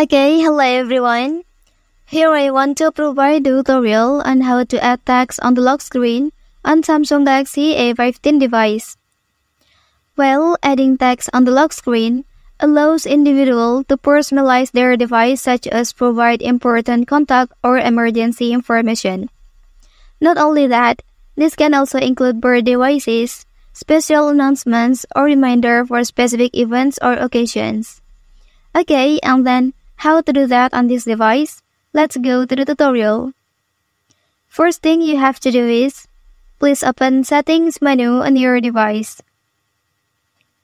Okay, hello everyone. Here I want to provide a tutorial on how to add text on the lock screen on Samsung Galaxy A15 device. Well, adding text on the lock screen allows individual to personalize their device such as provide important contact or emergency information. Not only that, this can also include birthday devices, special announcements, or reminder for specific events or occasions. Okay, and then how to do that on this device? Let's go to the tutorial. First thing you have to do is, please open settings menu on your device.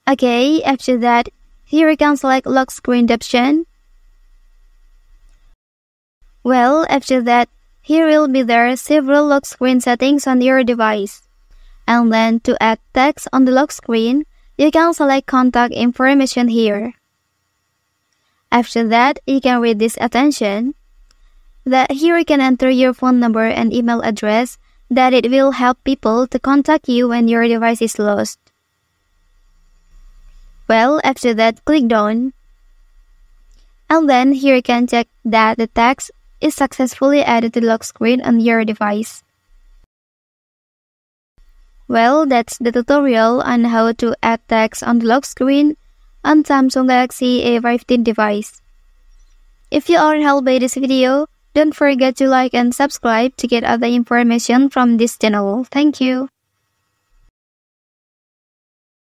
Okay, after that, here you can select lock screen option. Well, after that, here will be there several lock screen settings on your device. And then to add text on the lock screen, you can select contact information here. After that, you can read this attention. That here you can enter your phone number and email address that it will help people to contact you when your device is lost. Well, after that, click done. And then here you can check that the text is successfully added to lock screen on your device. Well, that's the tutorial on how to add text on the lock screen on Samsung Galaxy A15 device. If you are helped by this video, don't forget to like and subscribe to get other information from this channel. Thank you.